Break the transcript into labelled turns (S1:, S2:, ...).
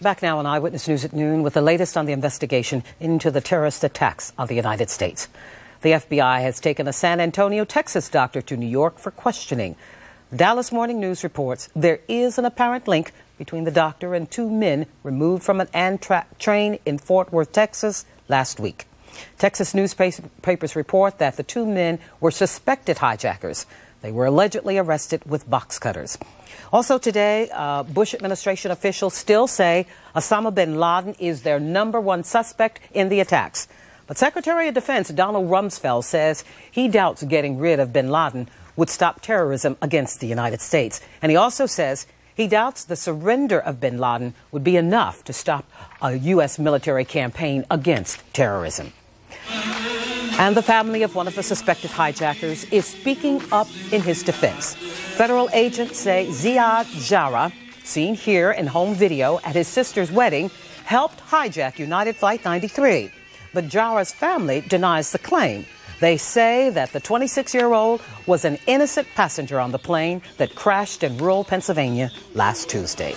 S1: Back now on Eyewitness News at noon with the latest on the investigation into the terrorist attacks on the United States. The FBI has taken a San Antonio, Texas doctor to New York for questioning. Dallas Morning News reports there is an apparent link between the doctor and two men removed from an Amtrak train in Fort Worth, Texas last week. Texas newspapers report that the two men were suspected hijackers. They were allegedly arrested with box cutters. Also today, uh, Bush administration officials still say Osama bin Laden is their number one suspect in the attacks. But Secretary of Defense Donald Rumsfeld says he doubts getting rid of bin Laden would stop terrorism against the United States. And he also says he doubts the surrender of bin Laden would be enough to stop a U.S. military campaign against terrorism. And the family of one of the suspected hijackers is speaking up in his defense. Federal agents say Ziad Jarrah, seen here in home video at his sister's wedding, helped hijack United Flight 93. But Jarrah's family denies the claim. They say that the 26 year old was an innocent passenger on the plane that crashed in rural Pennsylvania last Tuesday.